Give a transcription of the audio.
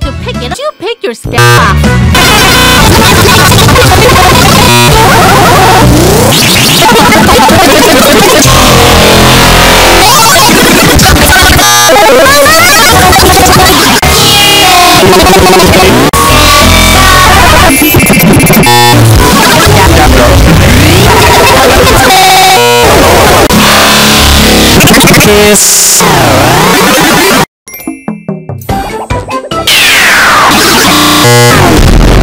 going to pick it up. You pick your staff. Kiss. down!